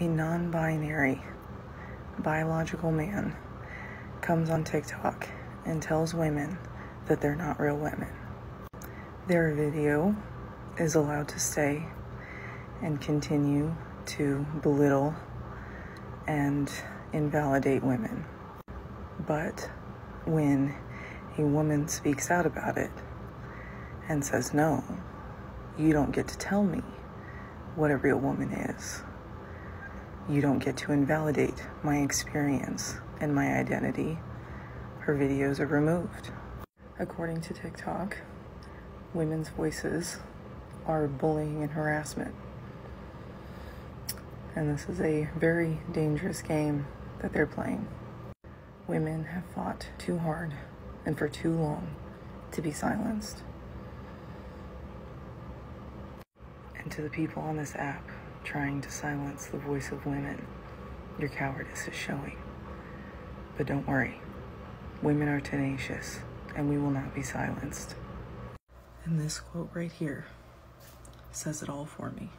a non binary biological man comes on TikTok and tells women that they're not real women. Their video is allowed to stay and continue to belittle and invalidate women. But when a woman speaks out about it and says, No, you don't get to tell me what a real woman is. You don't get to invalidate my experience and my identity. Her videos are removed. According to TikTok, women's voices are bullying and harassment. And this is a very dangerous game that they're playing. Women have fought too hard and for too long to be silenced. And to the people on this app trying to silence the voice of women, your cowardice is showing. But don't worry, women are tenacious and we will not be silenced. And this quote right here says it all for me.